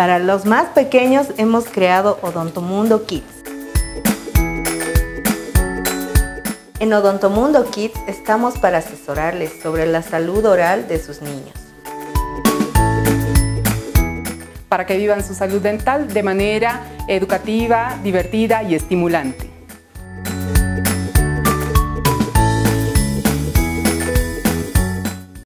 Para los más pequeños hemos creado Odontomundo Kids. En Odontomundo Kids estamos para asesorarles sobre la salud oral de sus niños. Para que vivan su salud dental de manera educativa, divertida y estimulante.